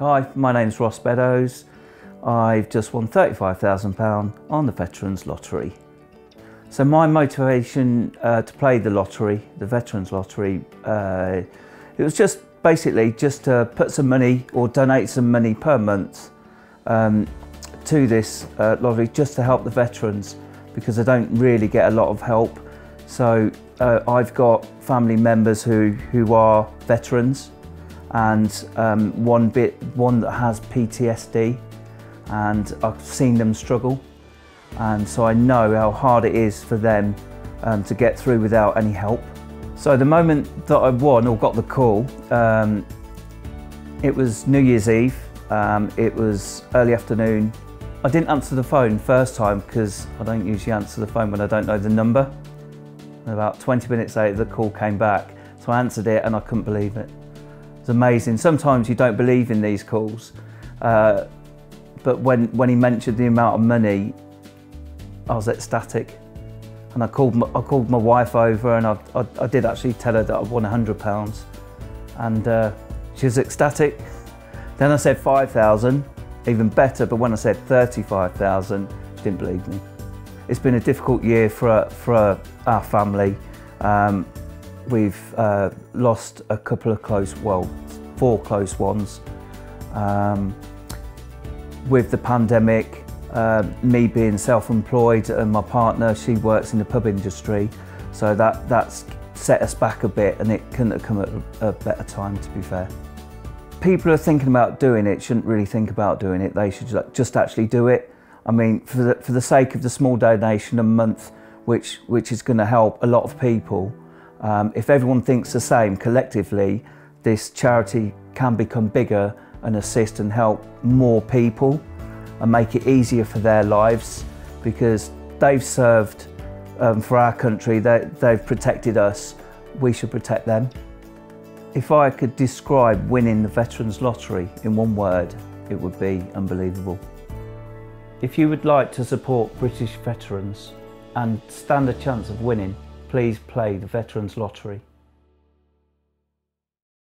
Hi, my name's Ross Beddows. I've just won £35,000 on the Veterans Lottery. So my motivation uh, to play the lottery, the Veterans Lottery, uh, it was just basically just to put some money or donate some money per month um, to this uh, lottery just to help the veterans because I don't really get a lot of help. So uh, I've got family members who, who are veterans and um, one bit one that has PTSD and I've seen them struggle and so I know how hard it is for them um, to get through without any help. So the moment that I won or got the call, um, it was New Year's Eve, um, it was early afternoon. I didn't answer the phone first time because I don't usually answer the phone when I don't know the number. And about 20 minutes later the call came back, so I answered it and I couldn't believe it. It's amazing. Sometimes you don't believe in these calls, uh, but when, when he mentioned the amount of money, I was ecstatic. And I called my, I called my wife over and I, I, I did actually tell her that I won £100 and uh, she was ecstatic. Then I said 5,000, even better, but when I said 35,000, she didn't believe me. It's been a difficult year for, for our family. Um, we've uh, lost a couple of close, well, four close ones. Um, with the pandemic, uh, me being self-employed and my partner, she works in the pub industry, so that, that's set us back a bit and it couldn't have come at a better time to be fair. People are thinking about doing it, shouldn't really think about doing it, they should just actually do it. I mean, for the, for the sake of the small donation a month, which, which is going to help a lot of people, um, if everyone thinks the same collectively, this charity can become bigger and assist and help more people and make it easier for their lives because they've served um, for our country, they, they've protected us, we should protect them. If I could describe winning the Veterans Lottery in one word, it would be unbelievable. If you would like to support British veterans and stand a chance of winning, please play the Veterans Lottery.